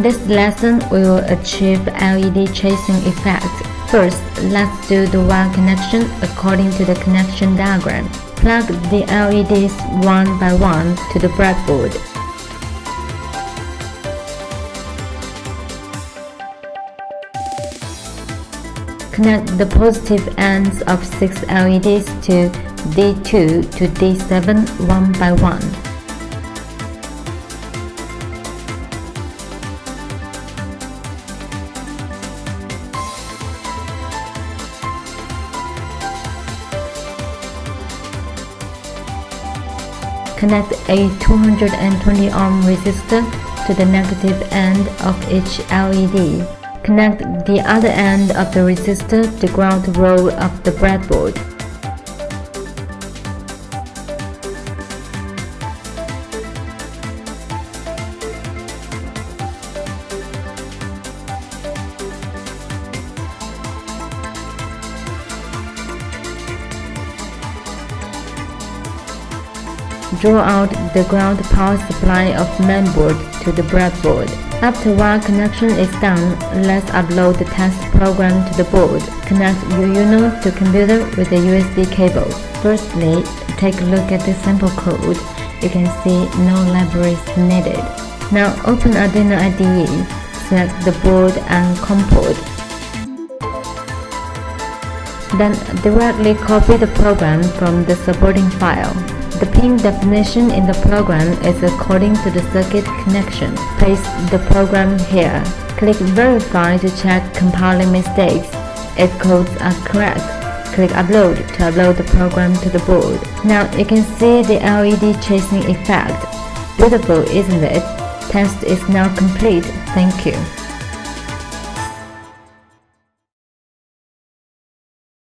this lesson, we will achieve LED chasing effect. First, let's do the wire connection according to the connection diagram. Plug the LEDs one by one to the breadboard. Connect the positive ends of 6 LEDs to D2 to D7 one by one. Connect a 220 ohm resistor to the negative end of each LED. Connect the other end of the resistor to ground row of the breadboard. Draw out the ground power supply of mainboard to the breadboard. After wire connection is done, let's upload the test program to the board. Connect your Uno to computer with a USB cable. Firstly, take a look at the sample code. You can see no libraries needed. Now open Arduino IDE, select the board and COM port. Then directly copy the program from the supporting file. The pin definition in the program is according to the circuit connection. Paste the program here. Click Verify to check compiling mistakes. If codes are correct, click Upload to upload the program to the board. Now you can see the LED chasing effect. Beautiful, isn't it? Test is now complete. Thank you.